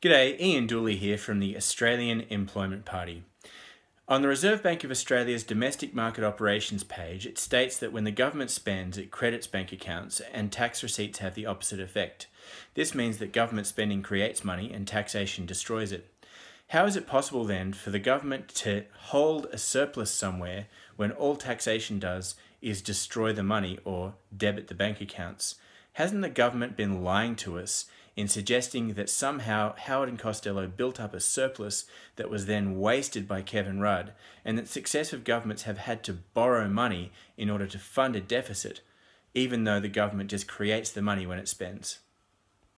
G'day, Ian Dooley here from the Australian Employment Party. On the Reserve Bank of Australia's domestic market operations page, it states that when the government spends, it credits bank accounts, and tax receipts have the opposite effect. This means that government spending creates money and taxation destroys it. How is it possible then for the government to hold a surplus somewhere when all taxation does is destroy the money or debit the bank accounts? Hasn't the government been lying to us in suggesting that somehow Howard and Costello built up a surplus that was then wasted by Kevin Rudd, and that successive governments have had to borrow money in order to fund a deficit, even though the government just creates the money when it spends.